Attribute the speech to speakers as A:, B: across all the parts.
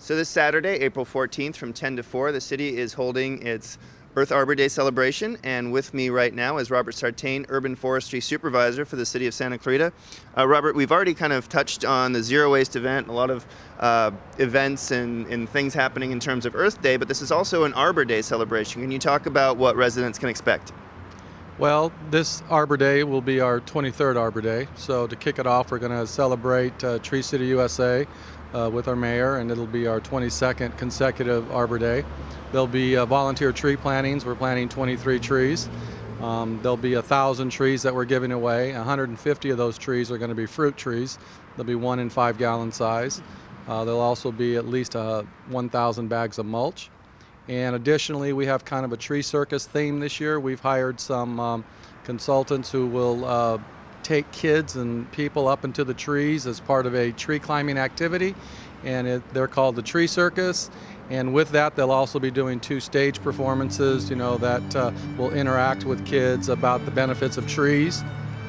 A: So this Saturday, April 14th from 10 to 4, the city is holding its Earth Arbor Day celebration, and with me right now is Robert Sartain, Urban Forestry Supervisor for the City of Santa Clarita. Uh, Robert, we've already kind of touched on the Zero Waste event, a lot of uh, events and, and things happening in terms of Earth Day, but this is also an Arbor Day celebration. Can you talk about what residents can expect?
B: Well, this Arbor Day will be our 23rd Arbor Day. So to kick it off, we're going to celebrate uh, Tree City USA uh, with our mayor, and it'll be our 22nd consecutive Arbor Day. There'll be uh, volunteer tree plantings. We're planting 23 trees. Um, there'll be a thousand trees that we're giving away. 150 of those trees are going to be fruit trees. They'll be one in five gallon size. Uh, there'll also be at least uh, 1,000 bags of mulch. And additionally, we have kind of a tree circus theme this year. We've hired some um, consultants who will uh, take kids and people up into the trees as part of a tree climbing activity. And it, they're called the Tree Circus. And with that, they'll also be doing two stage performances, you know, that uh, will interact with kids about the benefits of trees.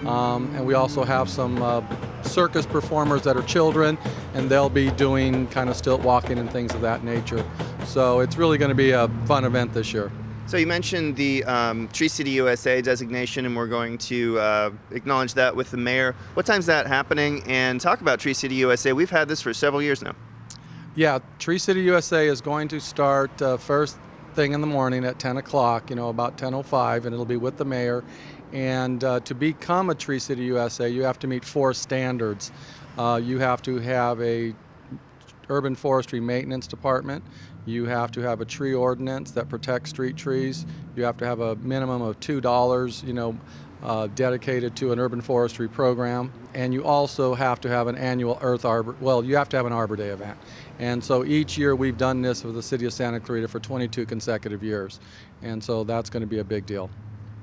B: Um, and we also have some uh, circus performers that are children, and they'll be doing kind of stilt walking and things of that nature. So it's really going to be a fun event this year.
A: So you mentioned the um, Tree City USA designation, and we're going to uh, acknowledge that with the mayor. What time's that happening? And talk about Tree City USA. We've had this for several years now.
B: Yeah, Tree City USA is going to start uh, first thing in the morning at 10 o'clock, you know, about 10.05, and it'll be with the mayor. And uh, to become a Tree City USA, you have to meet four standards. Uh, you have to have a urban forestry maintenance department. You have to have a tree ordinance that protects street trees. You have to have a minimum of two dollars, you know, uh, dedicated to an urban forestry program. And you also have to have an annual Earth Arbor. Well, you have to have an Arbor Day event. And so each year we've done this for the city of Santa Clarita for 22 consecutive years. And so that's going to be a big deal.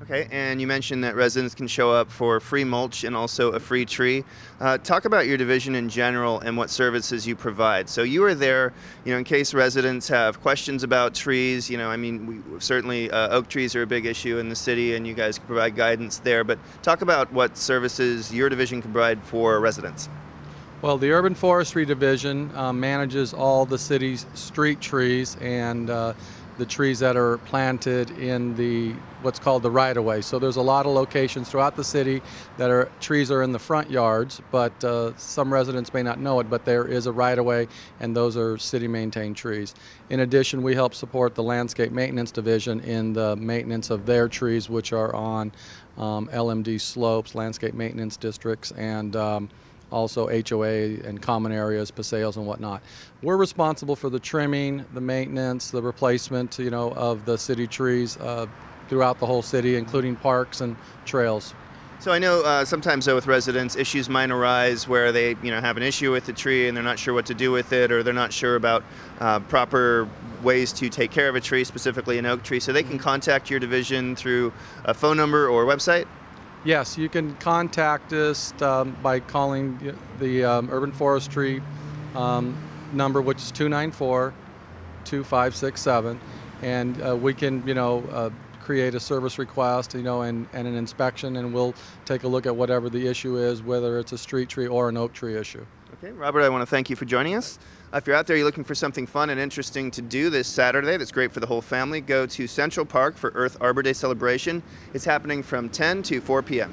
A: Okay, and you mentioned that residents can show up for free mulch and also a free tree. Uh, talk about your division in general and what services you provide. So you are there, you know, in case residents have questions about trees. You know, I mean, we, certainly uh, oak trees are a big issue in the city, and you guys can provide guidance there. But talk about what services your division can provide for residents.
B: Well, the Urban Forestry Division uh, manages all the city's street trees and uh, the trees that are planted in the what's called the right of way. So there's a lot of locations throughout the city that are trees are in the front yards, but uh, some residents may not know it, but there is a right of way and those are city maintained trees. In addition, we help support the landscape maintenance division in the maintenance of their trees which are on um, LMD slopes, landscape maintenance districts and um, also HOA and common areas, paseos and whatnot. We're responsible for the trimming, the maintenance, the replacement, you know, of the city trees uh, throughout the whole city, including parks and trails.
A: So I know uh, sometimes though with residents, issues might arise where they you know have an issue with the tree and they're not sure what to do with it, or they're not sure about uh, proper ways to take care of a tree, specifically an oak tree. So they can contact your division through a phone number or website.
B: Yes, you can contact us um, by calling the um, Urban Forestry um, number, which is 294 2567, and uh, we can, you know, uh, create a service request, you know, and, and an inspection, and we'll take a look at whatever the issue is, whether it's a street tree or an oak tree issue.
A: Okay, Robert, I want to thank you for joining us. If you're out there, you're looking for something fun and interesting to do this Saturday that's great for the whole family, go to Central Park for Earth Arbor Day celebration. It's happening from 10 to 4 p.m.